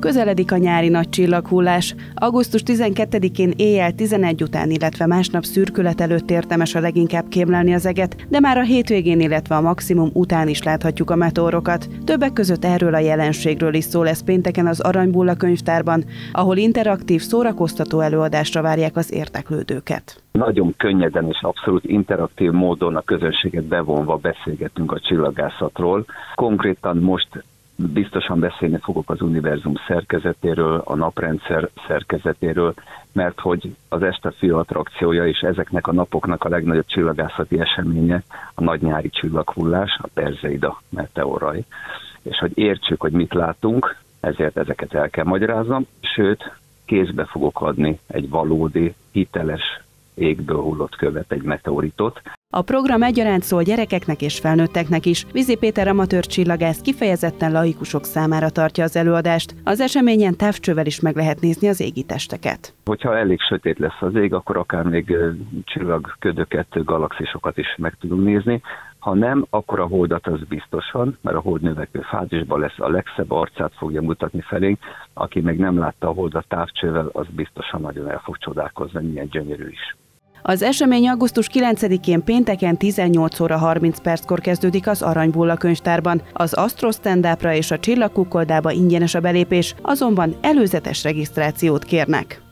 Közeledik a nyári nagy csillaghullás. Augusztus 12-én éjjel 11 után, illetve másnap szürkület előtt értemes a leginkább kémlelni az eget, de már a hétvégén, illetve a maximum után is láthatjuk a meteorokat. Többek között erről a jelenségről is szó lesz pénteken az Aranybulla könyvtárban, ahol interaktív, szórakoztató előadásra várják az érteklődőket nagyon könnyeden és abszolút interaktív módon a közönséget bevonva beszélgetünk a csillagászatról. Konkrétan most biztosan beszélni fogok az univerzum szerkezetéről, a naprendszer szerkezetéről, mert hogy az este fő attrakciója és ezeknek a napoknak a legnagyobb csillagászati eseménye a nagy nyári csillaghullás, a Perzeida meteoraj. És hogy értsük, hogy mit látunk, ezért ezeket el kell magyaráznom, sőt, kézbe fogok adni egy valódi, hiteles égből hullott követ, egy meteoritot. A program egyaránt szól gyerekeknek és felnőtteknek is. Vizi Péter amatőr csillagász kifejezetten laikusok számára tartja az előadást. Az eseményen távcsővel is meg lehet nézni az égi testeket. Hogyha elég sötét lesz az ég, akkor akár még csillagködöket, galaxisokat is meg tudunk nézni. Ha nem, akkor a holdat az biztosan, mert a hold növekvő fázisban lesz, a legszebb arcát fogja mutatni felénk. Aki még nem látta a holdat távcsővel, az biztosan nagyon el fog csodálkozni, milyen gyönyörű is. Az esemény augusztus 9-én pénteken 18 óra 30 perckor kezdődik az Aranybulla könyvtárban. Az Astro stand és a Csillagkukoldába ingyenes a belépés, azonban előzetes regisztrációt kérnek.